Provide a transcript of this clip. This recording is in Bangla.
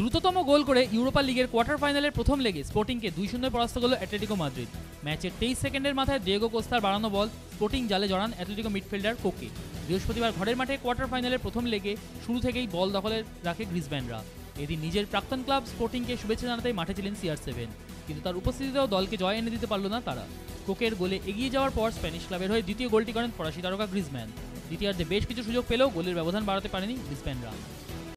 দ্রুততম গোল করে ইউরোপা লিগের কোয়ার্টার ফাইনালের প্রথম লেগে স্পোর্টিংকে দুই শূন্য পরাস্ত করল অ্যাটলেটিকো মাদ্রিদ। ম্যাচের তেইশ সেকেন্ডের মাথায় ডিয়েগো কোস্তার বাড়ানো বল স্পোর্টিং জালে জড়ান অ্যাটলেটিকো মিডফিল্ডার কোকে। বৃহস্পতিবার ঘরের মাঠে কোয়ার্টার ফাইনালের প্রথম লেগে শুরু থেকেই বল দখলে রাখে গ্রিসব্যান্ডরা এদিন নিজের প্রাক্তন ক্লাব স্পোর্টিংকে শুভেচ্ছা জানাতেই মাঠে ছিলেন সিআর সেভেন। কিন্তু তার উপস্থিতিতেও দলকে জয় এনে দিতে পারল না তারা। কোকের গোলে এগিয়ে যাওয়ার পর স্প্যানিশ ক্লাবের হয়ে দ্বিতীয় গোলটি করেন ফরাসি তারকা গ্রিজম্যান দ্বিতীয়ার্ধে বেশ কিছু সুযোগ পেলেও গোলের ব্যবধান বাড়াতে পারেনি গ্রিজম্যানরা